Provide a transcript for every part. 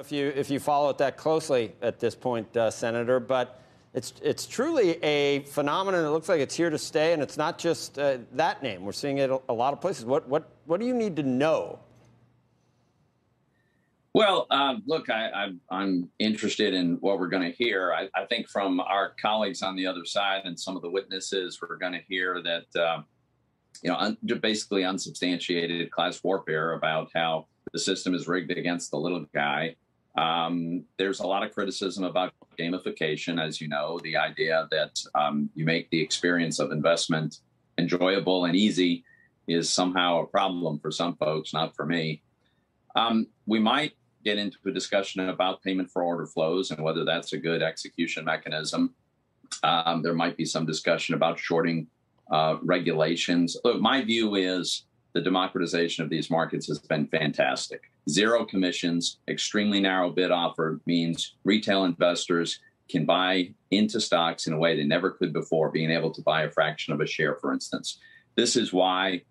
if you if you follow it that closely at this point, uh, Senator, but it's it's truly a phenomenon. It looks like it's here to stay, and it's not just uh, that name. We're seeing it a lot of places. What what what do you need to know? Well, um, look, I, am interested in what we're going to hear. I, I, think from our colleagues on the other side and some of the witnesses, we're going to hear that, uh, you know, un, basically unsubstantiated class warfare about how the system is rigged against the little guy. Um, there's a lot of criticism about gamification, as you know, the idea that um, you make the experience of investment enjoyable and easy is somehow a problem for some folks, not for me. Um, we might get into a discussion about payment for order flows and whether that's a good execution mechanism. Um, there might be some discussion about shorting uh, regulations. Look, my view is the democratization of these markets has been fantastic. Zero commissions, extremely narrow bid offer means retail investors can buy into stocks in a way they never could before, being able to buy a fraction of a share, for instance. This is why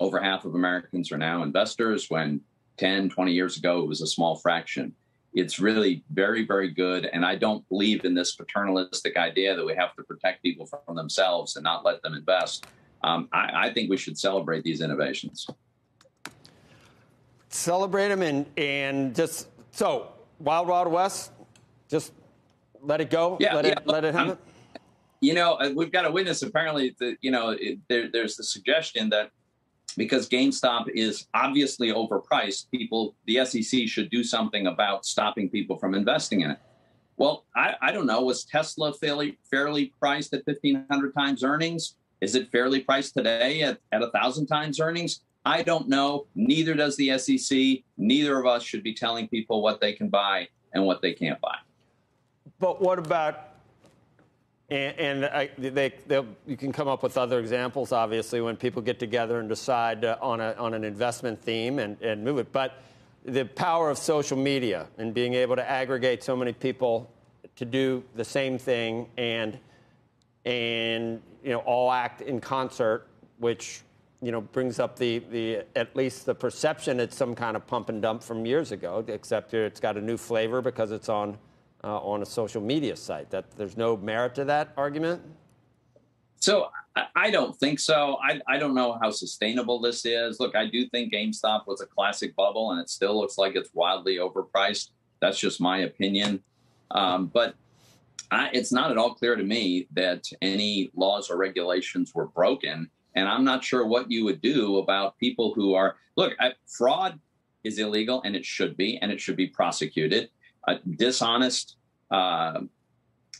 over half of Americans are now investors when 10, 20 years ago, it was a small fraction. It's really very, very good. And I don't believe in this paternalistic idea that we have to protect people from themselves and not let them invest. Um, I, I, think we should celebrate these innovations. Celebrate them and, and just so Wild Wild West, just let it go. Yeah, let yeah, it let it happen. You know, uh, we've got a witness. Apparently, that you know, it, there, there's the suggestion that because GameStop is obviously overpriced, people, the SEC should do something about stopping people from investing in it. Well, I, I don't know. Was Tesla fairly fairly priced at fifteen hundred times earnings? Is it fairly priced today at at a thousand times earnings? I don't know. Neither does the SEC. Neither of us should be telling people what they can buy and what they can't buy. But what about and, and I, they, you can come up with other examples, obviously, when people get together and decide uh, on, a, on an investment theme and, and move it. But the power of social media and being able to aggregate so many people to do the same thing and, and you know, all act in concert, which you know, brings up the, the at least the perception it's some kind of pump and dump from years ago, except it's got a new flavor because it's on uh, on a social media site. That there's no merit to that argument. So I don't think so. I, I don't know how sustainable this is. Look, I do think GameStop was a classic bubble, and it still looks like it's wildly overpriced. That's just my opinion. Um, but I, it's not at all clear to me that any laws or regulations were broken. And I'm not sure what you would do about people who are look. I, fraud is illegal, and it should be, and it should be prosecuted uh, dishonest uh,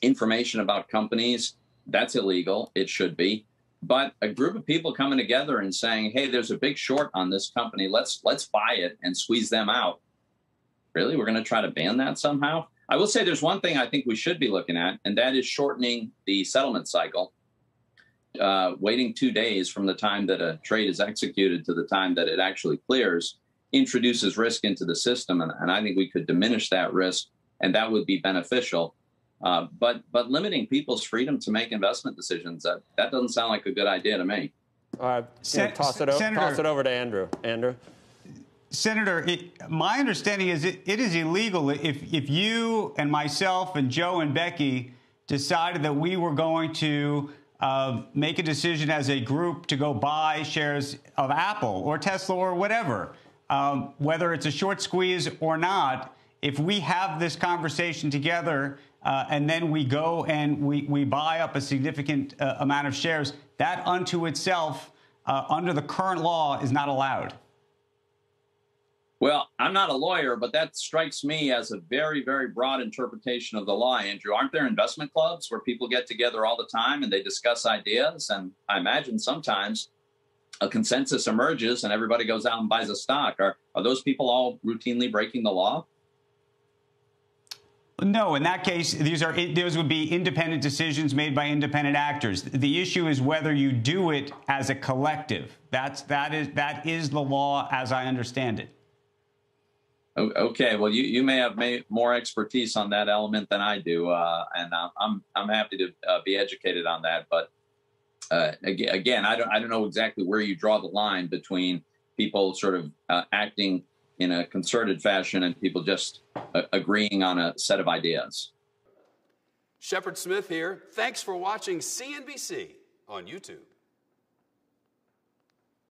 information about companies, that's illegal. It should be. But a group of people coming together and saying, "Hey, there's a big short on this company. Let's let's buy it and squeeze them out." Really, we're going to try to ban that somehow? I will say there's one thing I think we should be looking at, and that is shortening the settlement cycle. Uh, waiting two days from the time that a trade is executed to the time that it actually clears introduces risk into the system, and, and I think we could diminish that risk, and that would be beneficial. Uh, but but limiting people's freedom to make investment decisions that that doesn't sound like a good idea to me. All right, Sen- toss, it o- Senator, toss it over to Andrew. Andrew. Senator, it, my understanding is it, it is illegal if if you and myself and Joe and Becky decided that we were going to uh, make a decision as a group to go buy shares of Apple or Tesla or whatever um, whether it's a short squeeze or not, if we have this conversation together uh, and then we go and we, we buy up a significant uh, amount of shares, that unto itself, uh, under the current law, is not allowed. I'm not a lawyer, but that strikes me as a very, very broad interpretation of the law, Andrew. Aren't there investment clubs where people get together all the time and they discuss ideas? And I imagine sometimes a consensus emerges and everybody goes out and buys a stock. Are are those people all routinely breaking the law? No, in that case, these are those would be independent decisions made by independent actors. The issue is whether you do it as a collective. That's that is that is the law as I understand it. Okay, well, you, you may have more expertise on that element than I do, uh, and I'm I'm happy to uh, be educated on that. But uh, again, I don't I don't know exactly where you draw the line between people sort of uh, acting in a concerted fashion and people just uh, agreeing on a set of ideas. Shepard Smith here. Thanks for watching CNBC on YouTube.